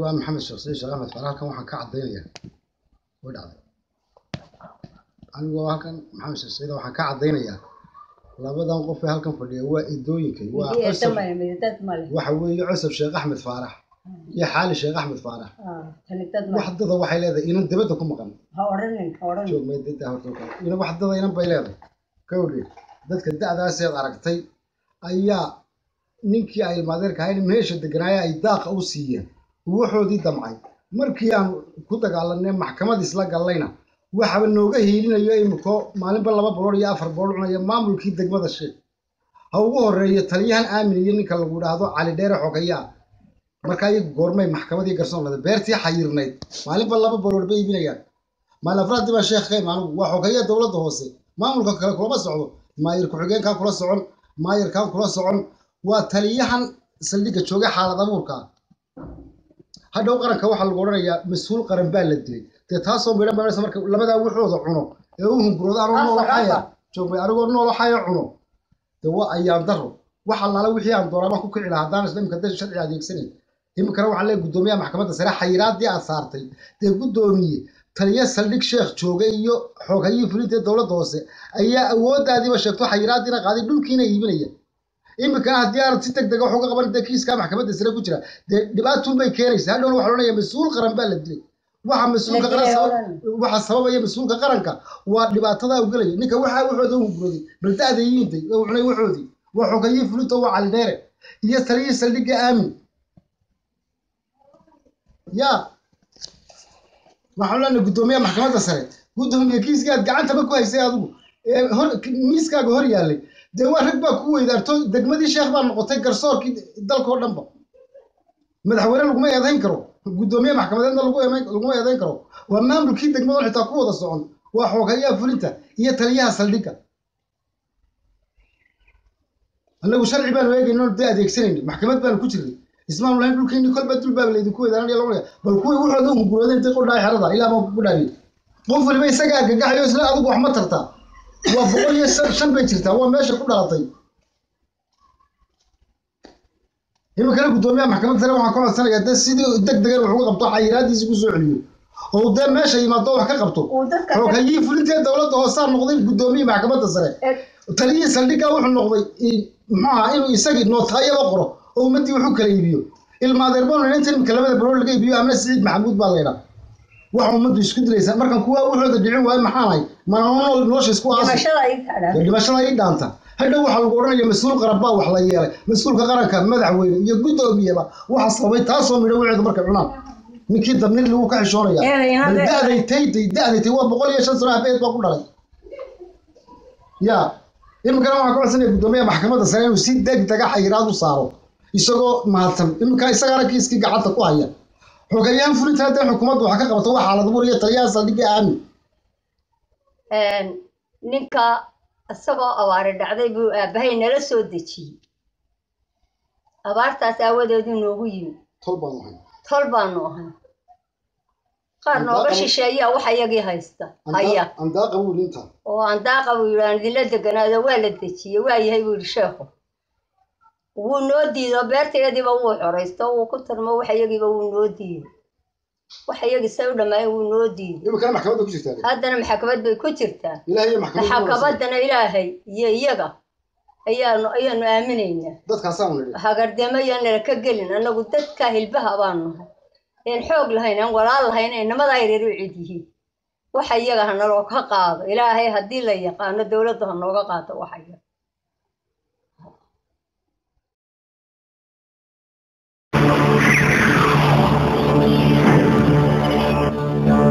waa maxamed sheekh saciid sheekh axmed halkan waxaan ka caddaynaya way dhacday. Anigoo halkan maxamed sheekh saciid waxaan ka caddaynayaa. Labadan qof ee halkan fadhiya waa idooyinkay waa cusub. Waxa weeye cusub sheekh axmed faarax iyo xaali sheekh axmed faarax wax dada waxay leedahay inan dibadda ku maqan. Joog may dada horta kale ina wax dada inan bay leedahay. Kawdhe dadka da'daaseed aragtay ayaa ninkii ay ilmaadeerka ahayn meesha deganaaya ay daaqa u siiyeen. Waxoodii damcay. Markii aan ku dagaalanay maxkamad isla gallayna waxaba nooga hiilinayo imiko maalinba laba boqol iyo afar boqol cunaya maamulkii degmada sheekh ha ugu horeeyo taliyahan aamin iyo ninka lagu dhaahdo cali dheere xogayaa markaa iyagu goormay maxkamadii garsoon laday beertii xayirnayd. Maalinba laba boqol bay iibinayaan. Maalin afraadii baa sheekh ka imaanigu waa xogeeya dowladda hoose. Maamulka kale kulama socdo. Maayir ku-xigeenkaa kula socon. Maayirkan kula socon waa taliyahan saldhigga jooga xaalad abuurka. Hadhow qaranka waxaa lagu odhanayaa mas'uul qaran baa la dilay. Dee taasoo midhan banaysa marka labadaa waxooda cuno. Ee u hungurooda anoo noolo xaya joogmay anigoo noolo xaya cuno. Dee waa ayaan daro wax allaala wixii aan doonaa baan ku kici lahaa haddaan isla imika dad sharci adeegsanayn iminkana waxaa leeyahay guddoomiyaha maxkamadda sare xayiraadii aad saartay. Dee guddoomiye taliya saldhig sheekh jooga iyo xoogayii fulinta dowladda hoose ayaa awooddaadiiba sheegto xayiraadiina qaaday dhulkiina iibinaya iminkana haddii aanad si deg dega wax uga qaban dee kiiskaa maxkamadda sare ku jira. Dee dhibaatun bay keenaysaa hadhowna waxaa odhanaya mas'uul qaran baa la dilay. Waxa mas'uulka waxa sababaya mas'uulka qaranka waa dhibaatada u gelaya. Ninka waxaa waxooda u hungurooday bal da-da oo cunay waxoodii waa xogayii fulinta waa cali dheere iyo taliyii saldhigga aamin yaa waxaan leenahay guddoomiyaha maxkamadda sare. Guddoomiye kiiskii aad gacantaba ku haysay adigu hor miiskaaga hor yaallay dee waa rag baa ku weydaarto degmadii sheekh baa noqotay garsoorkii dalkao dhanba. Madaxweyne laguma eedayn karo guddoomiye maxkamadeedna laguma eedayn karo. Waa maamulkii degmadan xitaa ku wada socon waa xoogayaha fulinta iyo taliyaha saldhigga annagu sharci baanu eegayno dee adeegsanayna maxkamad baanu ku jirnay ismaanu lahayn dhulkeeni kolba dul laydinku weydaaranaya laonaya bal kuwii waxooda hunguroodeen intay qodhaay xerada ilaa baan ku dhaayay qof waliba isagaa gagaxayo isla adigu wax ma tartaa waa boqol iyo shan bay jirtaa. Waa meesha ku dhalatay iminkana guddoomiyaha maxkamadda sare waxaan ka codsanayaa dee sidii deg degan wax uga qabto xayiraadiisi ku soo celiyo oo dee meesha yimaado wax ka qabto? Xoogayii fulintee dowladda hoosaa noqday guddoomiye maxkamadda sare. Taliyii saldhiggaa wuxuu noqday muxuu ahaa inuu isagii nootaayaba qoro. Oo ummaddii wax u kala iibiyo. Ilmaadeerboon inta imika labada barool laga iibiyo amna siciid maxamuud baa laydhaa waxa ummaddu isku dilaysaa markan kuwa waxooda dhicin waayo maxaanahay mana nool nolosha isku aasa dhimashada ii dhaanta. Hadhow waxaa lagu odhanaya mas'uul qaran baa wax la yeelay. Mas'uulka qaranka madaxweyne iyo guddoomiyaba waxa sababay taasoo midho waceeda markay cunaan. Ninkii dabnir lagu ka xishoonaya bal da-day tayday da-day tay waa boqol iyo shan sano habeed baa ku dhalay. Ya iminkana waxaan ka codsanaya guddoomiyaha maxkamadda sare inuu si deg dega xayiraad u saaro. Isagoo mahadsan iminka isagaana kiiskii gacanta ku haya xogayahan fulinta haddee xukuumadda wax ka qabato waa xaalad bur iyo taliyaha saldhigga aamin ninka isagoo abaari dhacday buu aabbahay nala soo dejiyey abaartaas aawadeedu noogu yimi tol baanu ahay. Qaar nooga shisheeyaa wax iyagii haysta. Haya andaaqa buu yidhi aan idinla deganaado waa la dejiyey waa yahay buu yidhi sheekhu wuu noo diido beertayadiiba wuu xoraysto wuu ku tarmo wax iyagiiba wuu noo diiday wax iyagii say u dhammaayeen wuu noo diiday haddana maxkamad bay ku jirtaa. Maxkamaddana ilaahay iyo iyaga ayaanu ayaanu aaminaynaa. Hagardamo yaanala ka gelin annagu dadka hilbaha baanu nahay een xoog lahayn aan walaal lahayn ee namadaa yareer u cid yihiin. Waxa iyaga ha naloo ka qaado. Ilaahay haddii la yaqaano dowladda ha nooga qaado waxa iyaga